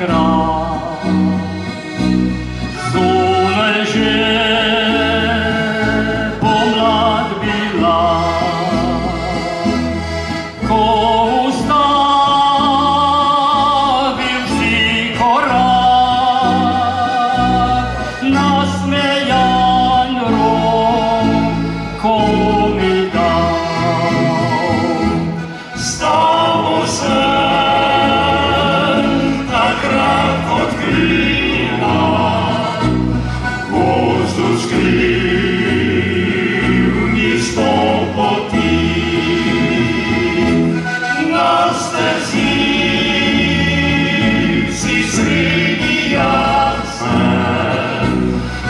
looking on.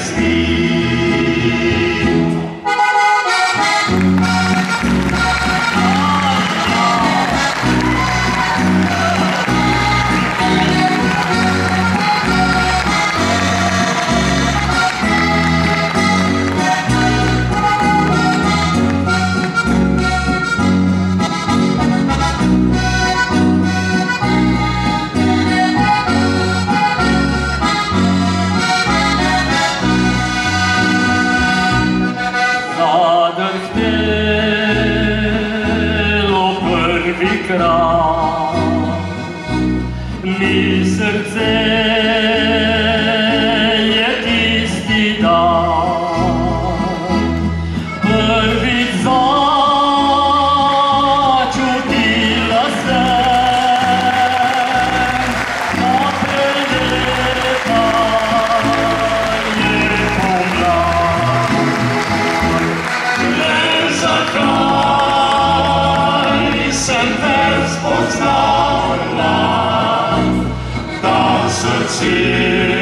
as ekran Mi see.